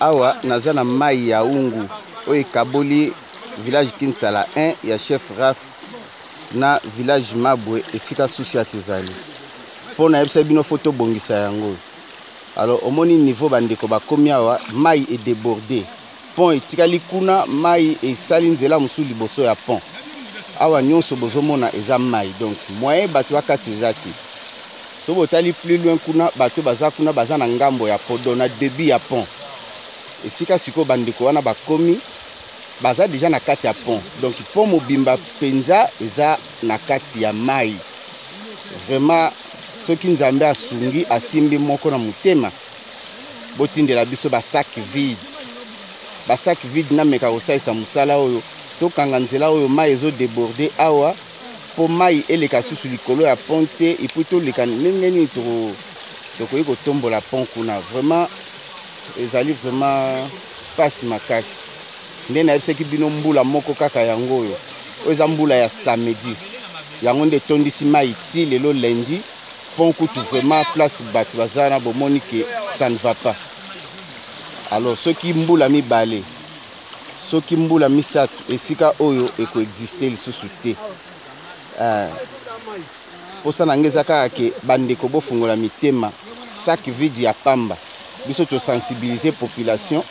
awa naza na mai ya ungu oyo ekaboli village kinsala 1 ya chef raf na village mabwe esika susiat ezali mpo nayebisa bino fo tobongisa yango alors omoni niveau bandeko bakomi awa mai edeborde pont etikali kuna mai esali nzela mosusu liboso ya pont awa nyonso bozomona eza mai donc moyen bato bakati eza te soki botali plus loin kuna bato baza kuna baza na ngambo ya pont don na debut ya pont esika sikoyo bandeko wana bakomi baza deja na kati ya pont donc pont mobimba mpenza eza na kati ya mai vraiment soki nzambe asungi asimbi moko na motema botindela biso ba sac vide ba sac vide nameka kosalisa mosala oyo tokanga nzela oyo mai ezodeborde awa mpo mai eleka susu likolo ya pont te epui toleka ndenge nini tokoki kotombola pont kuna vraiment ezali vraiment mpasi makasi nde nayebisaki bino mbula moko kaka yango oyo oyo eza mbula ya samedi yango nde etondisi mai ti lelo lendi pont kutu vraiment place bato baza wana bomoni ke ça ne va pas alors soki mbula mibale soki mbula misato esika oyo ekoexiste lisusu te eh, mposa na ngai eza kaka ke bandeko bofungola mitema sak vide ya pamba biso tosensibilize population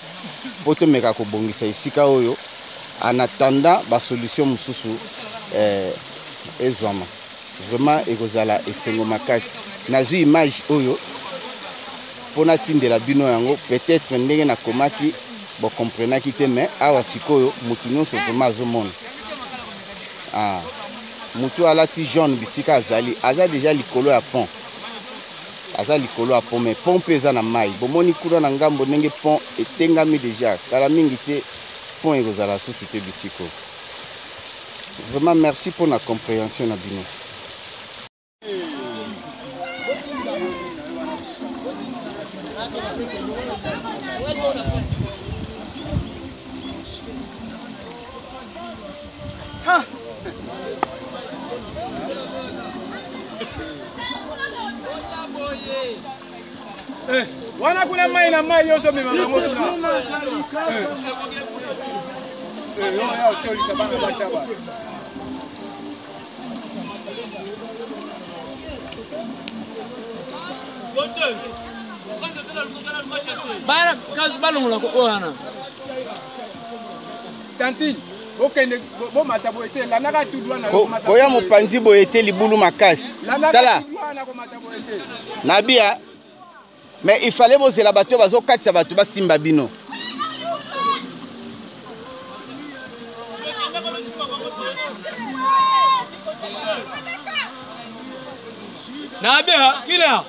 mpo tomeka kobongisa esika oyo en attendant basolution mosusu eh, ezwama Vraiment ekozala esengo makasi. Nazwi image oyo mpo natindela bino yango, peut-être ndenge nakomaki bo comprenaki te, mais awa sikoyo motu nyonso vraiment azomona. Ah. Motu alati jaune bisika azali, aza deja likolo ya pont. Aza likolo ya pont, mais pont mpe eza na mai. Bomoni kuna na ngambo ndenge pont etengami deja, kala mingi te pont ekozala susu te bisiko. Vraiment merci pour la compréhension na bino. Ha! Eh, wana kuna mai na mai yo ozomema bango kuna eh. eh, oya osolisa bana basi ya bana balongolaka oyo wana tantine bokende bomata boye te landaka tudwana koya mopanzi boye te libulu makasi tala na bia mais il fallait bozela bato oyo bazokatisa bato basimba bino na bia kila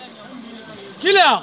kila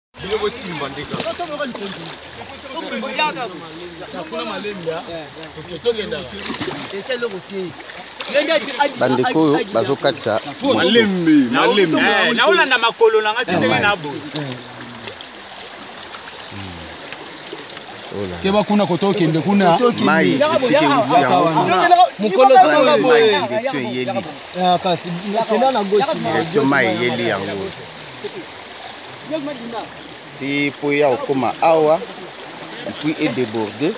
bino bosimba ndeka bandeko oyo bazokatisa malembe malembe eh, naolanda makolo na ngai ti ndenge na boye keba kuna koto okende kuna mai esika euti yango mokolo mai direction eyeli direction mai eyeli yango ti mpo eya kokoma awa epuis edeborde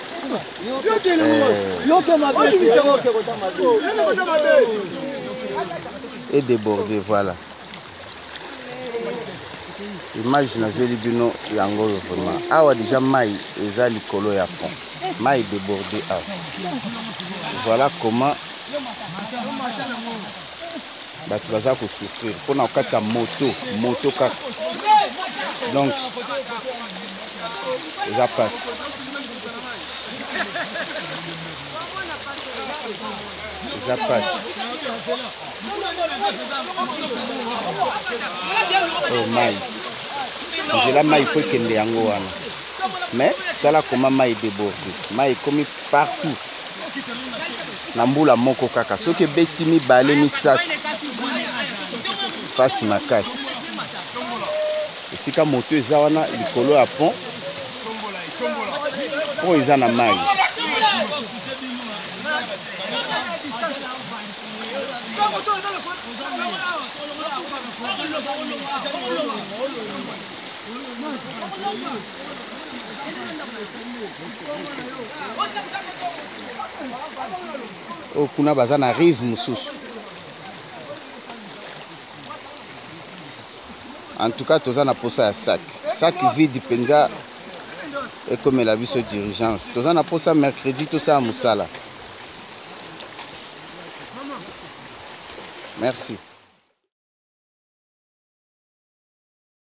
edeborde eh. voilà image nazweli bino yango oyo vraiment awa deja mai eza likolo ya pont mai edeborde awa voilà comment bato baza kosouffrir mpo na kokatisa moto moto kaka donc eza mpasi eza mpasi oyo oh, mai nzela mai fo ekende yango wana mais tala koma mai deborde mai ekomi partout na mbula moko kaka soki ebeti mibale misato mpasi makasi esika moto eza wana likolo ya pont oyo eza na mai oyo oh, kuna baza na rive mosusu en tout cas toza na posa ya sac sac vide mpenza ekomela biso d'urgence toza na posa mercredi tosala mosala merci